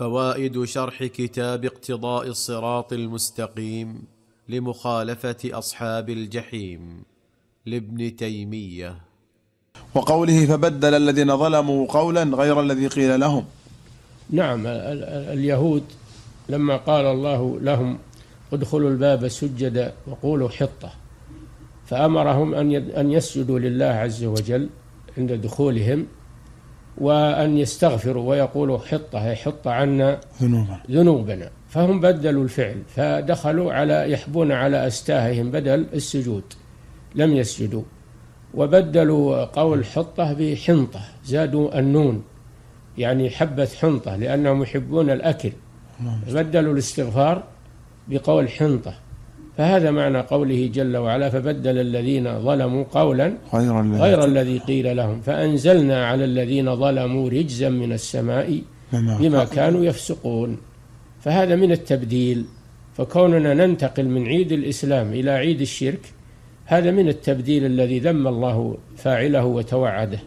فوائد شرح كتاب اقتضاء الصراط المستقيم لمخالفة أصحاب الجحيم لابن تيمية. وقوله فبدل الذين ظلموا قولا غير الذي قيل لهم. نعم اليهود لما قال الله لهم ادخلوا الباب سجدا وقولوا حطة فأمرهم أن أن يسجدوا لله عز وجل عند دخولهم. وأن يستغفروا ويقولوا حطة حط عنا ذنوبا ذنوبنا. فهم بدلوا الفعل فدخلوا على يحبون على أستاههم بدل السجود. لم يسجدوا. وبدلوا قول حطة بحنطة زادوا النون. يعني حبة حنطة لأنهم يحبون الأكل. بدلوا الاستغفار بقول حنطة. فهذا معنى قوله جل وعلا فبدل الذين ظلموا قولا غير الذي غير الذي قيل لهم فأنزلنا على الذين ظلموا رجزا من السماء بما كانوا يفسقون. فهذا من التبديل. فكوننا ننتقل من عيد الإسلام إلى عيد الشرك هذا من التبديل الذي ذم الله فاعله وتوعده.